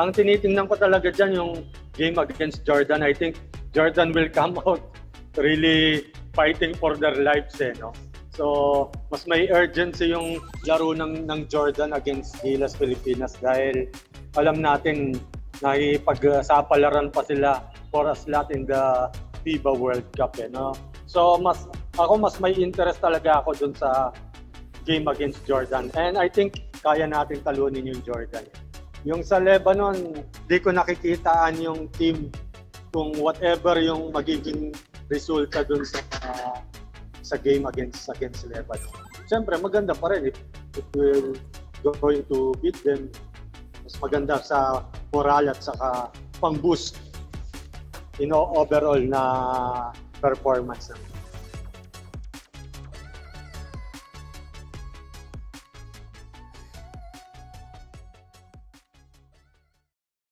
ang tinitingnan ko talaga dyan yung game against Jordan. I think Jordan will come out really fighting for their lives eh, no? So, mas may urgency yung laro ng, ng Jordan against Gilas Pilipinas dahil alam natin na ipagsapalaran pa sila for a slot in the FIBA World Cup eh, no? So, mas ako mas may interest talaga ako dun sa game against Jordan. And I think kaya natin talunin yung Jordan. Yung sa Lebanon, di ko nakikitaan yung team kung whatever yung magiging resulta dun sa uh, sa game against against Lebanon. Siyempre, maganda pa rin if, if we're going to beat them. Mas maganda sa moral at saka pang-boost know, overall na performance naman.